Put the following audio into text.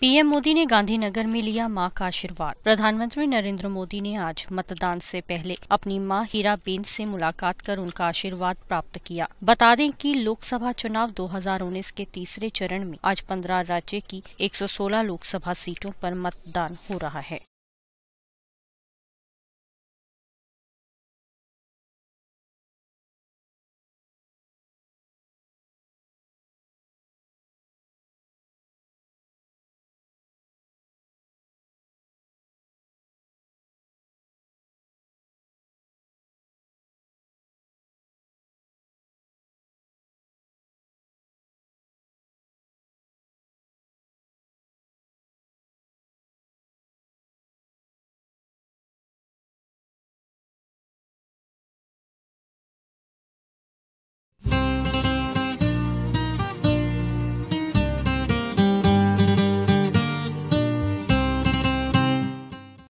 PM Modi ने गांधीनगर में लिया माँ का आशीर्वाद। प्रधानमंत्री नरेंद्र मोदी ने आज मतदान से पहले अपनी माँ हीराबेन से मुलाकात कर उनका आशीर्वाद प्राप्त किया। बता दें कि लोकसभा चुनाव 2019 के तीसरे चरण में आज 15 राज्य की 116 लोकसभा सीटों पर मतदान हो रहा है।